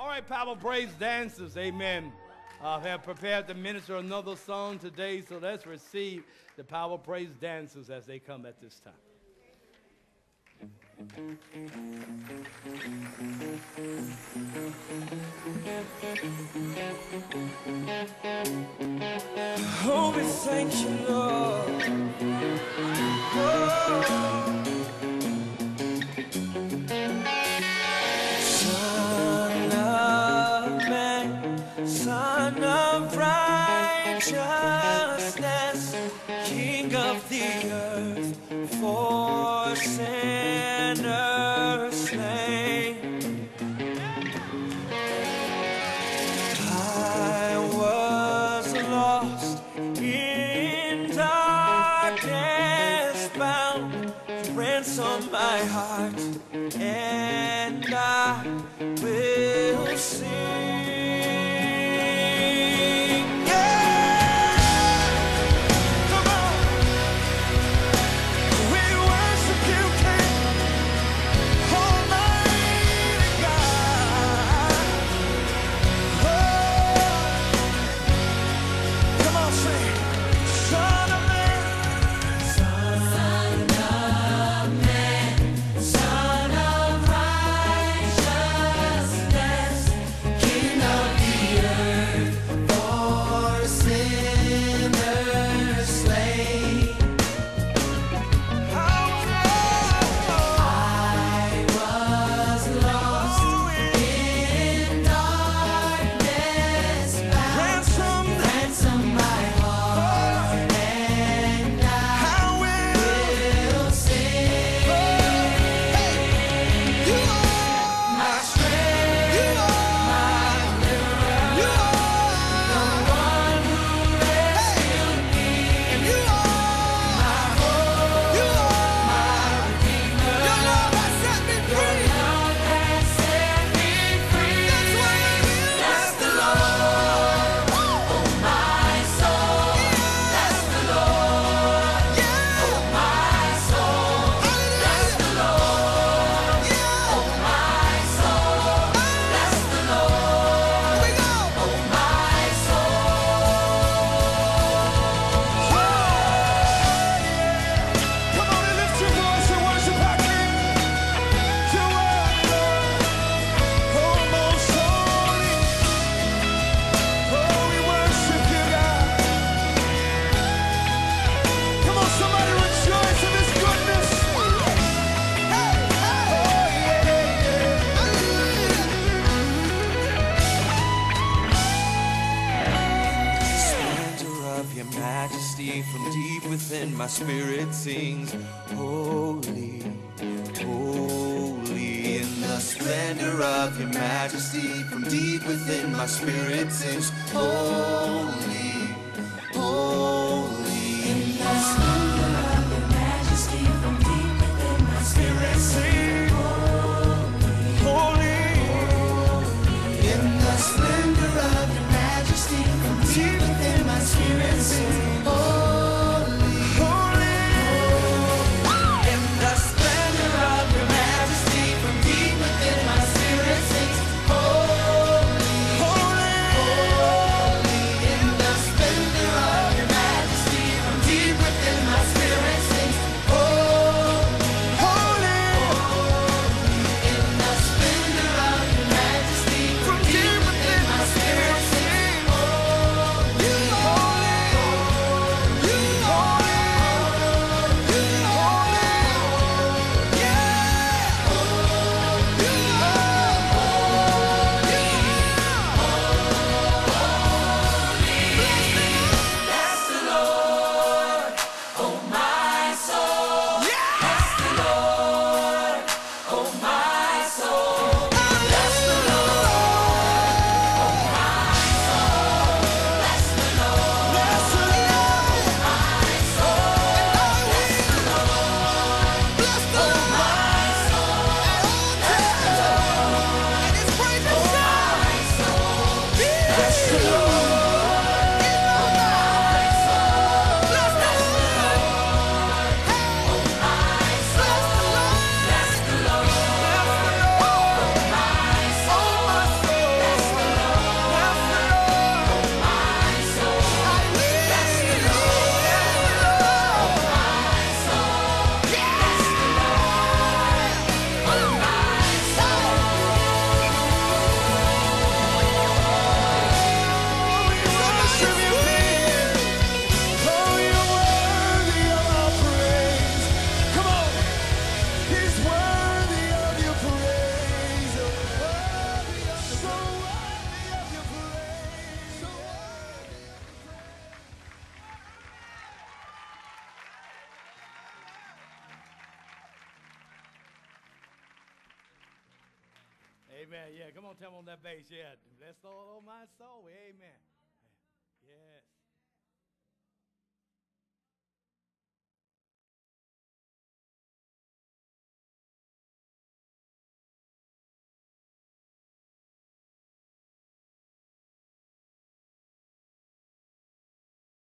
All right, Power Praise dancers, amen. Uh, have prepared to minister another song today, so let's receive the Power Praise dancers as they come at this time. Oh, thank you, Lord. Earth, for sinners slain. I was lost in darkness bound, ransom my heart, and I will sing. Majesty from deep within my spirit sings. Holy, holy. In the splendor of your majesty from deep within my spirit sings. Holy, holy. In the splendor of your majesty from deep within my spirit sings. Holy, in the splendor of your majesty, from deep within my spirit sing. Amen. Yeah, come on, tell me on that bass. Yeah, bless the Lord, oh my soul. Amen.